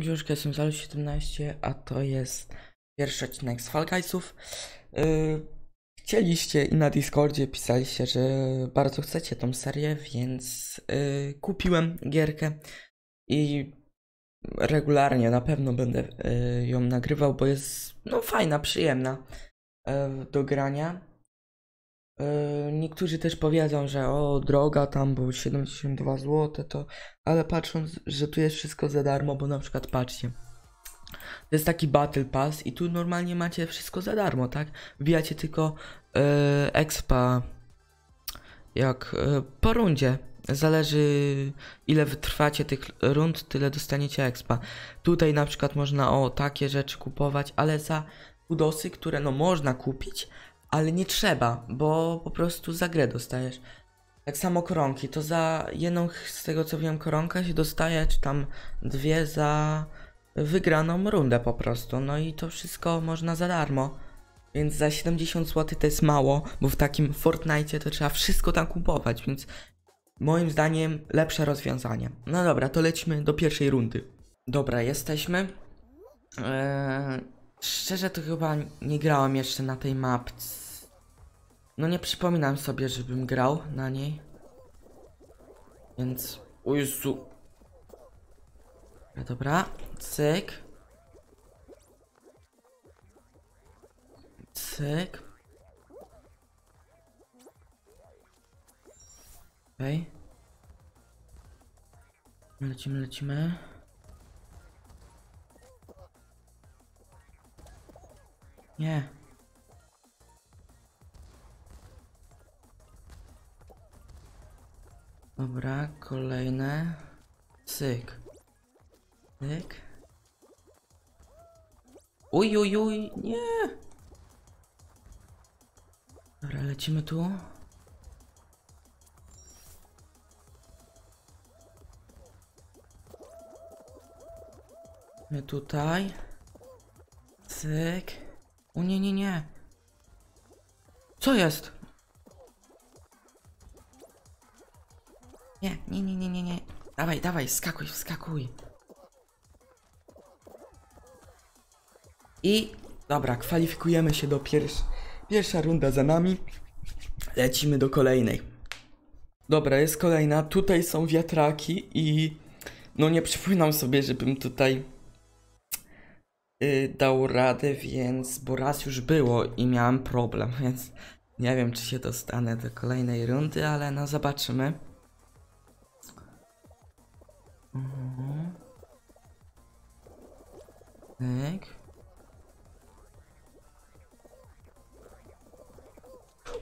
Książkę jestem Zalu 17, a to jest pierwszy odcinek z Fall Guysów. Yy, chcieliście i na Discordzie pisaliście, że bardzo chcecie tą serię, więc yy, kupiłem gierkę i regularnie na pewno będę yy, ją nagrywał, bo jest no fajna, przyjemna yy, do grania. Yy, niektórzy też powiedzą, że o droga tam było 72 zł, to ale patrząc, że tu jest wszystko za darmo, bo na przykład patrzcie. To jest taki Battle Pass i tu normalnie macie wszystko za darmo, tak? Wbijacie tylko yy, expa jak yy, po rundzie. Zależy ile wytrwacie tych rund, tyle dostaniecie expa. Tutaj na przykład można o takie rzeczy kupować, ale za kudosy, które no można kupić, ale nie trzeba, bo po prostu za grę dostajesz. Tak samo koronki, to za jedną, z tego co wiem, koronkę się dostaje, czy tam dwie za wygraną rundę po prostu. No i to wszystko można za darmo. Więc za 70 zł to jest mało, bo w takim Fortnite to trzeba wszystko tam kupować, więc moim zdaniem lepsze rozwiązanie. No dobra, to lecimy do pierwszej rundy. Dobra, jesteśmy. Eee, szczerze to chyba nie grałem jeszcze na tej mapce. No nie przypominam sobie, żebym grał na niej. Więc... O Jezu. Dobra. Cyk. Cyk. Okej. Okay. Lecimy, lecimy. Nie. Cyk. Cyk. Uj, uj, uj, nie. Dobra, lecimy tu. My tutaj. Cyk. O nie, nie, nie. Co jest? Nie, nie, nie, nie, nie, nie. Dawaj, dawaj, skakuj, skakuj. I dobra, kwalifikujemy się do pierwszej. Pierwsza runda za nami. Lecimy do kolejnej. Dobra, jest kolejna. Tutaj są wiatraki i no nie przypominam sobie, żebym tutaj yy, dał radę, więc bo raz już było i miałem problem, więc nie wiem, czy się dostanę do kolejnej rundy, ale no zobaczymy. Tak.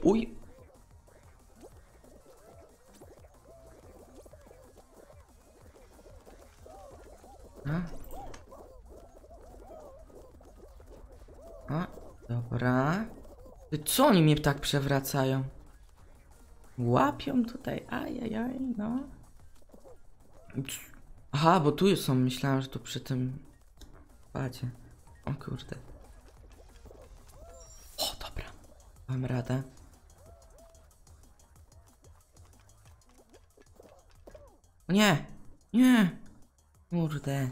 Uj! A? A, dobra. Co oni mnie tak przewracają? Łapią tutaj, ajajaj, no. Aha, bo tu są, myślałem, że tu przy tym padzie. O kurde. O, dobra. Mam radę. Nie! Nie! Kurde.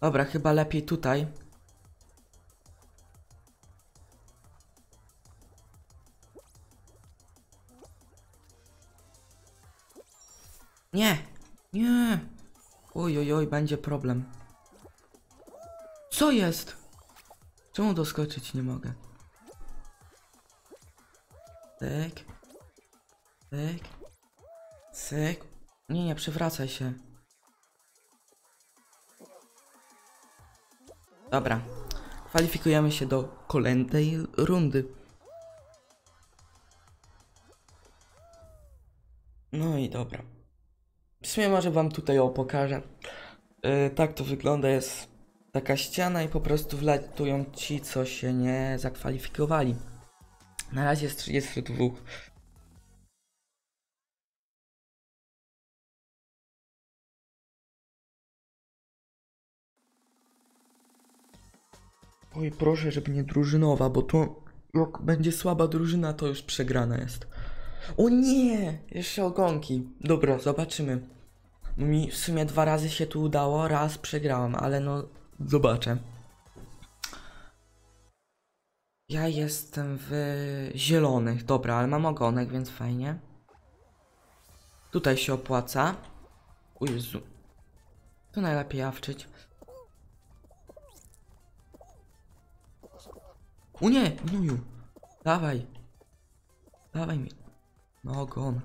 Dobra, chyba lepiej tutaj. Nie! Nie! Oj, oj, oj, będzie problem. Co jest? Czemu doskoczyć nie mogę? Cyk. Cyk. Cyk. Nie, nie, przewracaj się. Dobra. Kwalifikujemy się do kolejnej rundy. No i dobra. Sumie może wam tutaj o pokażę. Yy, tak to wygląda, jest taka ściana i po prostu wlatują ci, co się nie zakwalifikowali. Na razie jest 32. Oj, proszę, żeby nie drużynowa, bo to jak będzie słaba drużyna, to już przegrana jest. O nie! Jeszcze ogonki. Dobra, zobaczymy. Mi w sumie dwa razy się tu udało, raz przegrałem, ale no zobaczę. Ja jestem w zielonych, dobra, ale mam ogonek, więc fajnie. Tutaj się opłaca. O Jezu. Tu najlepiej jawczyć. O nie, gnoju. Dawaj. Dawaj mi. No ogon.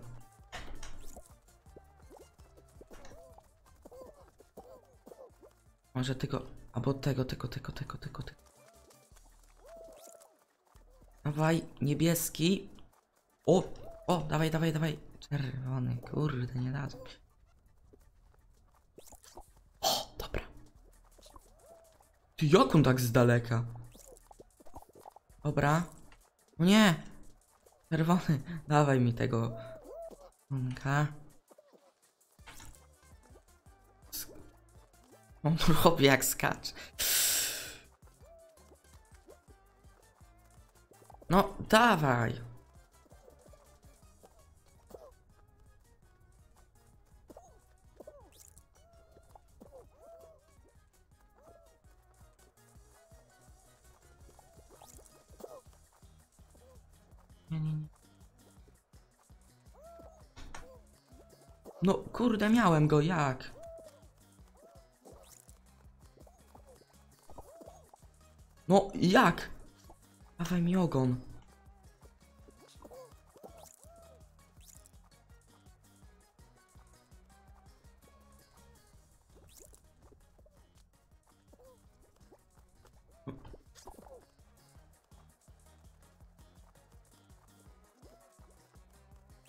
Może tego, albo tego, tego, tego, tego, tego, tego. Dawaj, niebieski. O, o, dawaj, dawaj, dawaj. Czerwony, kurde, nie dadzą. O, dobra. Ty, jak on tak z daleka? Dobra. O nie! Czerwony, dawaj mi tego. Onka. On robi jak skacz. No, dawaj. No, kurde, miałem go, jak? No, jak? Dawaj mi ogon.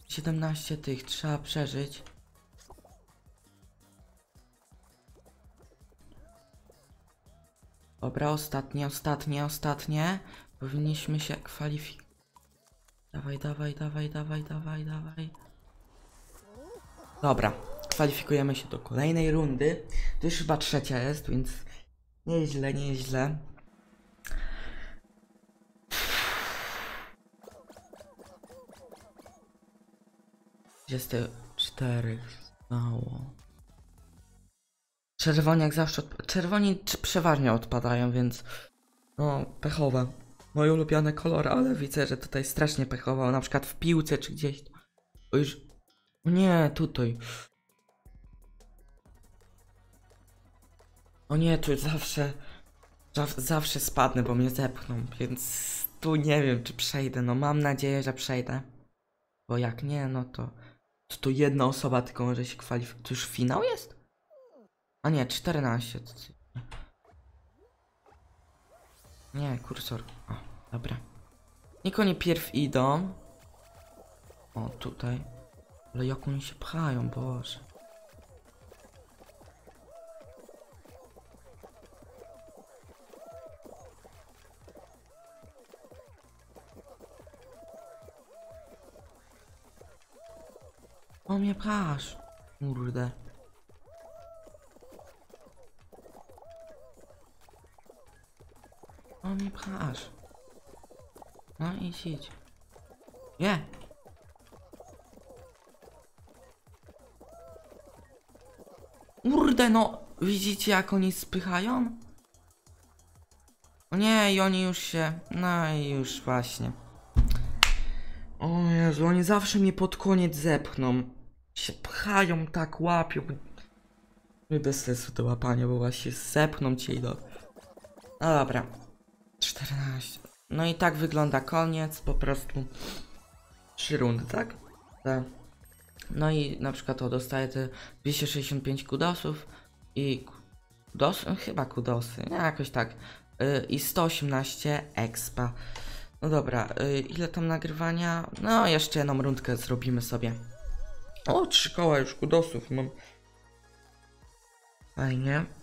Siedemnaście tych trzeba przeżyć. Dobra, ostatnie, ostatnie, ostatnie. Powinniśmy się kwalifikować. Dawaj, dawaj, dawaj, dawaj, dawaj, dawaj. Dobra, kwalifikujemy się do kolejnej rundy. To już chyba trzecia jest, więc nieźle, nieźle. Dwadzieścia cztery stało. Czerwoni jak zawsze, czerwoni przeważnie odpadają, więc no pechowe. Moje ulubione kolory, ale widzę, że tutaj strasznie pechowo, na przykład w piłce czy gdzieś. O już... Nie, tutaj. O nie, tu zawsze... zaw- Zawsze spadnę, bo mnie zepchną, więc tu nie wiem, czy przejdę. No mam nadzieję, że przejdę. Bo jak nie, no to... To, to jedna osoba tylko może się kwalifikować. To już finał jest? A nie, 14. to ty- Nie, kursor. O, dobra. Niech oni pierw idą. O, tutaj. Ale jak oni się pchają, Boże. O mnie pchasz. Kurde. O mnie pchasz. No idź, idź. Nie. Kurde no, widzicie jak oni spychają? O nie, i oni już się... No i już właśnie. O Jezu, oni zawsze mnie pod koniec zepchną. Się pchają, tak łapią. No Bez sensu to łapanie, bo właśnie zepchną cię i do... No dobra. 14. No i tak wygląda koniec, po prostu. Trzy rundy, tak? No i na przykład to dostaję te 265 kudosów i kudos, chyba kudosy, nie, jakoś tak. Yy, I 118 expa. No dobra, yy, ile tam nagrywania? No jeszcze jedną rundkę zrobimy sobie. O, trzy koła już kudosów mam. Fajnie.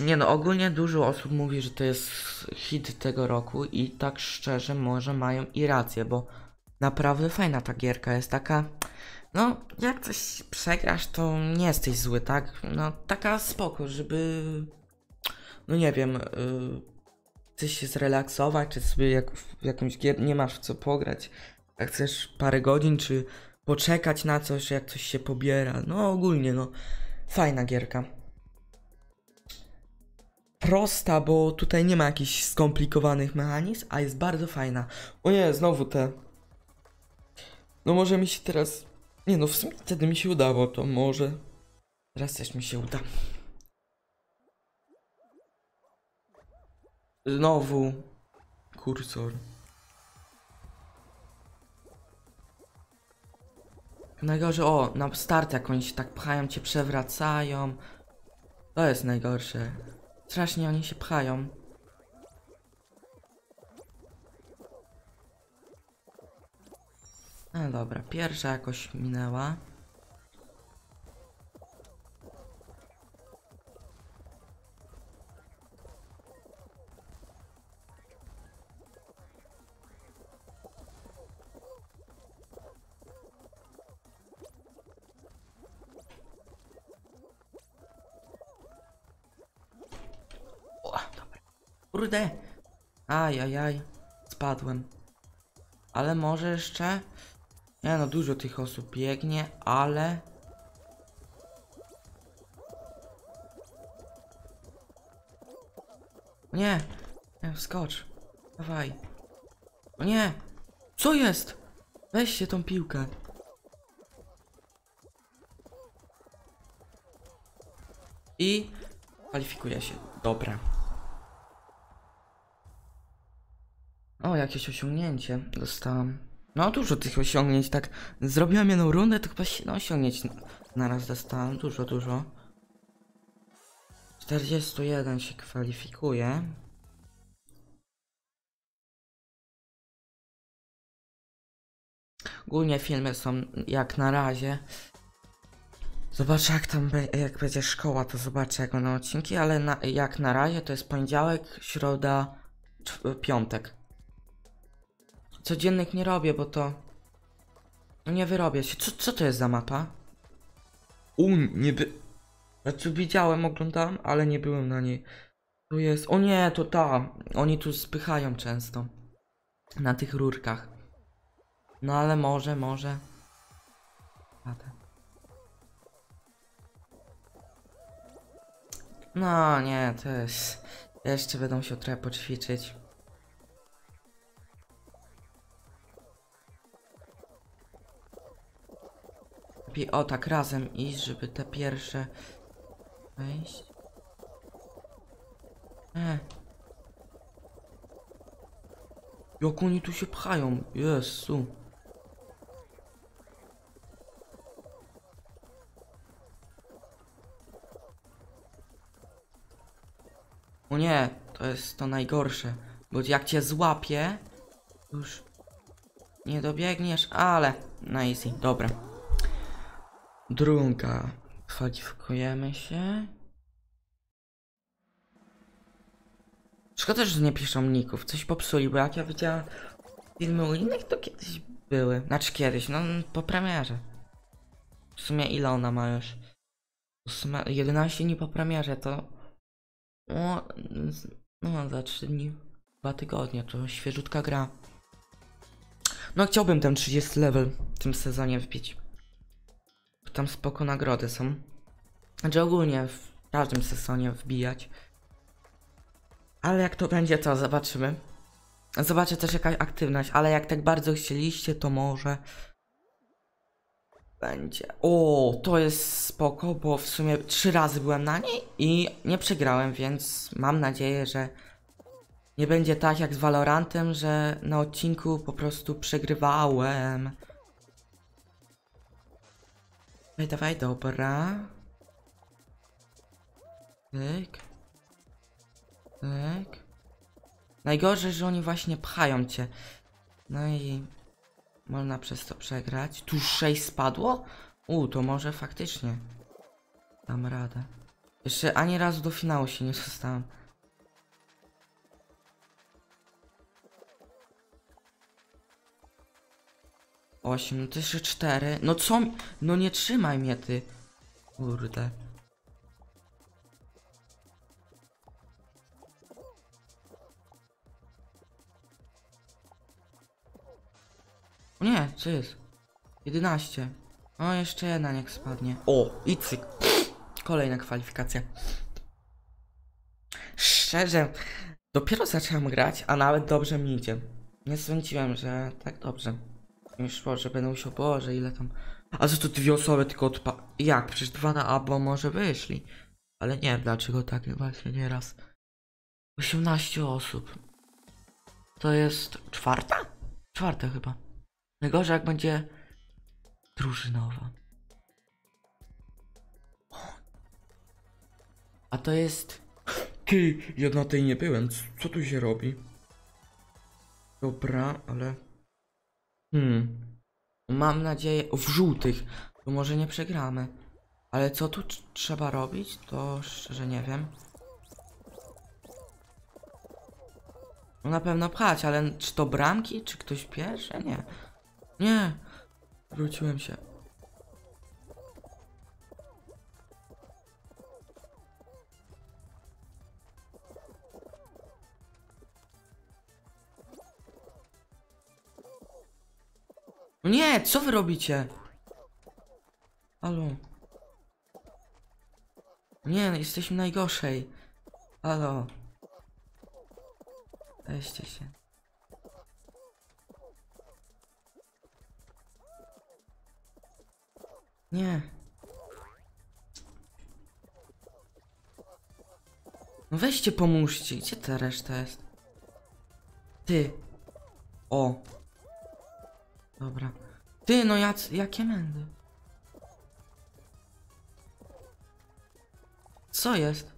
Nie no, ogólnie dużo osób mówi, że to jest hit tego roku i tak szczerze może mają i rację, bo naprawdę fajna ta gierka jest taka, no jak coś przegrasz to nie jesteś zły, tak? No taka spoko, żeby, no nie wiem, yy, chcesz się zrelaksować, czy sobie jak w jakimś gier nie masz w co pograć, jak chcesz parę godzin, czy poczekać na coś, jak coś się pobiera, no ogólnie no. fajna gierka. Prosta, bo tutaj nie ma jakichś skomplikowanych mechanizm, a jest bardzo fajna. O nie, znowu te. No może mi się teraz... Nie no, w sumie wtedy mi się udało, to może... Teraz też mi się uda. Znowu kursor. Najgorzej, o, na start jak oni się tak pchają, cię przewracają. To jest najgorsze. Strasznie oni się pchają. No dobra, pierwsza jakoś minęła. Ajajaj. Spadłem. Ale może jeszcze... Nie no, dużo tych osób biegnie, ale... Nie. Nie, skocz. Dawaj. O nie. Co jest? Weź się tą piłkę. I kwalifikuje się. Dobra. O, jakieś osiągnięcie dostałam. No, dużo tych osiągnięć, tak. Zrobiłam jedną rundę, to chyba 7 osiągnięć na- naraz dostałam. Dużo, dużo. 41 się kwalifikuje. Ogólnie filmy są jak na razie. Zobaczę jak tam be- jak będzie szkoła, to zobaczę jak będą odcinki, ale na, jak na razie to jest poniedziałek, środa, piątek. Codziennych nie robię, bo to... No nie wyrobię się. Co, co to jest za mapa? U, nie by... Znaczy widziałem, oglądałem, ale nie byłem na niej. Tu jest... O nie, to ta. Oni tu spychają często. Na tych rurkach. No ale może, może... Radę. No nie, to jest... Jeszcze będą się trochę poćwiczyć. O tak razem iść, żeby te pierwsze wejść. E. Jak oni tu się pchają, Jezu. O nie, to jest to najgorsze, bo jak cię złapie, już nie dobiegniesz, ale na easy, dobra. Druga. Kwalifikujemy się. Szkoda, że nie piszą ników. Coś popsuli, bo jak ja widziałem filmy u innych, to kiedyś były. Znaczy kiedyś, no po premierze. W sumie ile ona ma już? W sumie 11 dni po premierze to... Z- no za 3 dni. 2 tygodnie, to świeżutka gra. No chciałbym ten 30 level w tym sezonie wbić. Tam spoko nagrody są. Znaczy ogólnie w każdym sezonie wbijać. Ale jak to będzie, to zobaczymy. Zobaczę też jaka aktywność, ale jak tak bardzo chcieliście, to może będzie. O, to jest spoko, bo w sumie trzy razy byłem na niej i nie przegrałem, więc mam nadzieję, że nie będzie tak jak z Valorantem, że na odcinku po prostu przegrywałem. Dawaj, dawaj, dobra. Tyk. Tyk. Najgorzej, że oni właśnie pchają cię. No i można przez to przegrać. Tu 6 spadło? U, to może faktycznie. Dam radę. Jeszcze ani razu do finału się nie dostałem. Osiem, no to jeszcze cztery. No co. No nie trzymaj mnie ty. Kurde. O nie, co jest? 11. O, jeszcze jedna niech spadnie. O, i cyk. Kolejna kwalifikacja. Szczerze, dopiero zacząłem grać, a nawet dobrze mi idzie. Nie sądziłem, że tak dobrze. Mi szło, że będę musiał, Boże, ile tam... A co to dwie osoby tylko odpa... Jak? Przecież dwa na A, bo może wyszli. Ale nie wiem dlaczego tak właśnie nieraz. 18 osób. To jest czwarta? Czwarta chyba. Najgorzej jak będzie drużynowa. A to jest... Ty, ja na tej nie byłem. Co tu się robi? Dobra, ale... Hmm. Mam nadzieję... W żółtych. To może nie przegramy. Ale co tu tr- trzeba robić? To szczerze nie wiem. No na pewno pchać, ale czy to bramki? Czy ktoś pierwszy? Nie. Nie. Wróciłem się. No Nie, co wy robicie? Halo. Nie, no jesteśmy najgorszej. Halo. Weźcie się. Nie. No weźcie pomóżcie. Gdzie ta reszta jest? Ty. O. Dobra. Ty, no jac, jakie mędy? Co jest?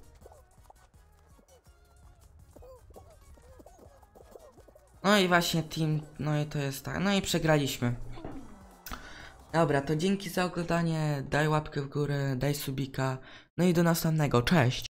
No i właśnie team, no i to jest tak, no i przegraliśmy. Dobra, to dzięki za oglądanie, daj łapkę w górę, daj subika, no i do następnego, cześć!